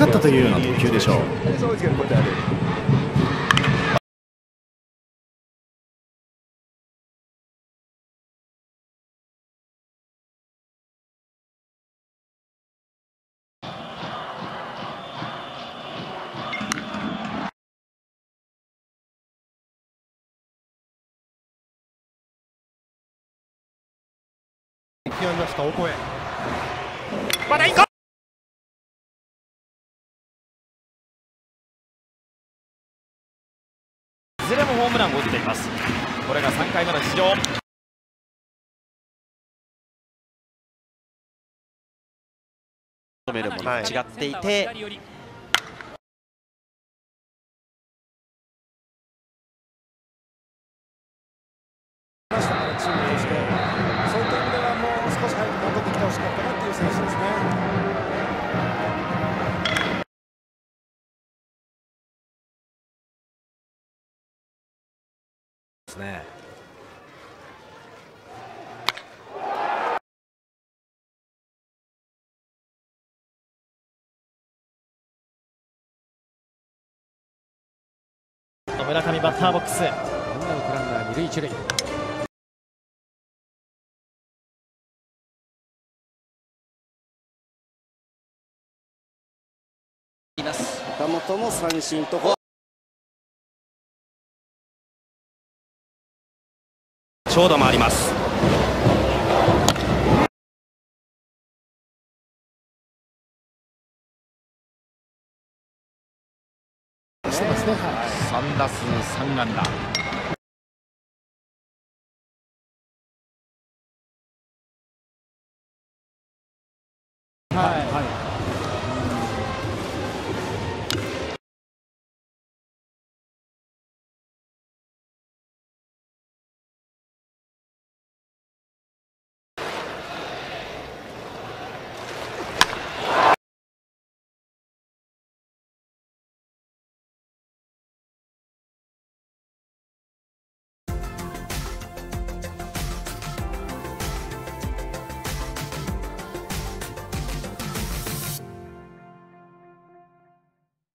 かったというような投球でしょう。極まりましたオコエまだいいホームランを打っています。これが3回目の出場。求めるものが違っていて、ました。からチームとして。そういった意味ではもう少し早く戻ってきてほしかったなっていう選手ですねですね。村上バッターボックス。ワンアウトランナー二塁一塁。岡本も三振と長打もあります。3打数3安打。はい、はい。